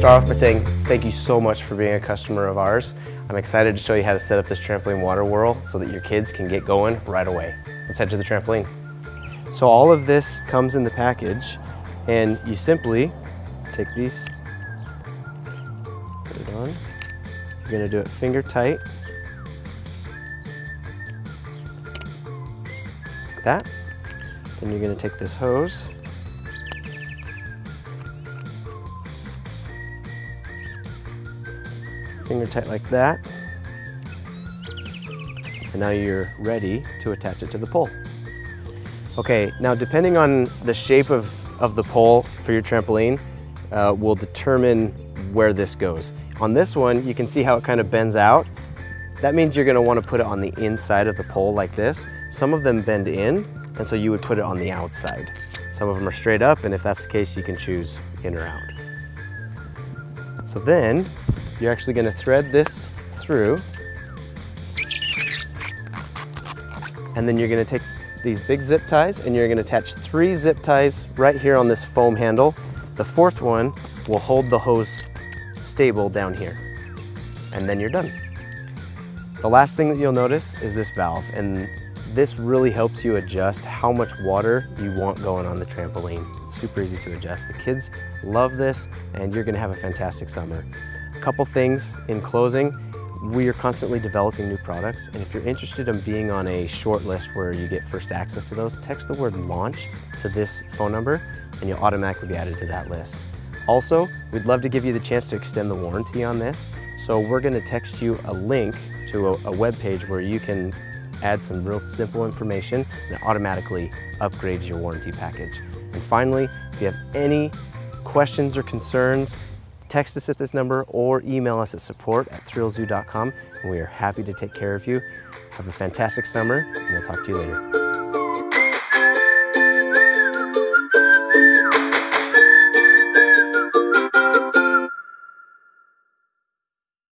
start off by saying thank you so much for being a customer of ours. I'm excited to show you how to set up this trampoline water whirl so that your kids can get going right away. Let's head to the trampoline. So all of this comes in the package and you simply take these, put it on. You're gonna do it finger tight. Like that. Then you're gonna take this hose finger tight like that. And now you're ready to attach it to the pole. Okay, now depending on the shape of, of the pole for your trampoline uh, will determine where this goes. On this one, you can see how it kind of bends out. That means you're gonna wanna put it on the inside of the pole like this. Some of them bend in, and so you would put it on the outside. Some of them are straight up, and if that's the case, you can choose in or out. So then, you're actually gonna thread this through and then you're gonna take these big zip ties and you're gonna attach three zip ties right here on this foam handle. The fourth one will hold the hose stable down here and then you're done. The last thing that you'll notice is this valve and this really helps you adjust how much water you want going on the trampoline. It's super easy to adjust. The kids love this and you're gonna have a fantastic summer. Couple things in closing. We are constantly developing new products, and if you're interested in being on a short list where you get first access to those, text the word launch to this phone number, and you'll automatically be added to that list. Also, we'd love to give you the chance to extend the warranty on this, so we're gonna text you a link to a, a web page where you can add some real simple information and automatically upgrades your warranty package. And finally, if you have any questions or concerns, text us at this number or email us at support at thrillzoo.com and we are happy to take care of you. Have a fantastic summer and we'll talk to you later.